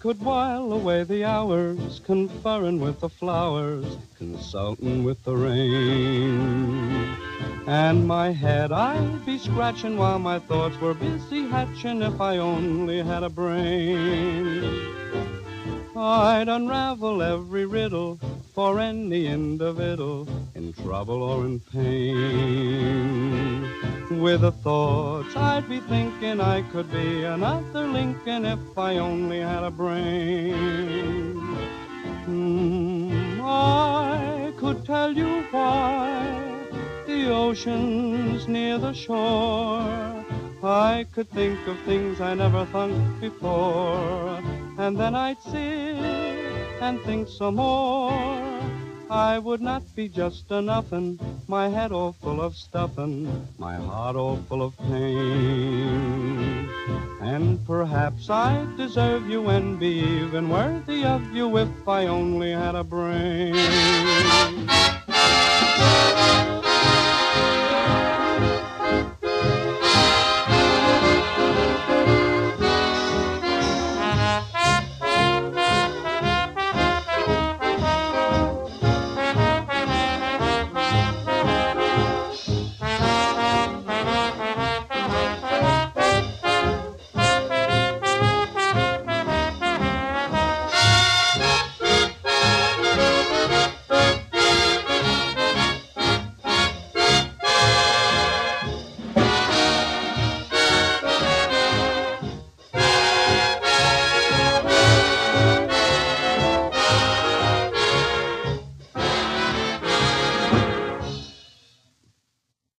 could while away the hours, conferring with the flowers, consulting with the rain. And my head I'd be scratching while my thoughts were busy hatching if I only had a brain. I'd unravel every riddle for any individual in trouble or in pain. With the thoughts I'd be thinking I could be another Lincoln if I only had a brain. Mm, I could tell you why the ocean's near the shore. I could think of things I never thought before, and then I'd sit and think some more. I would not be just a nothing, my head all full of stuffing, my heart all full of pain. And perhaps I'd deserve you and be even worthy of you if I only had a brain.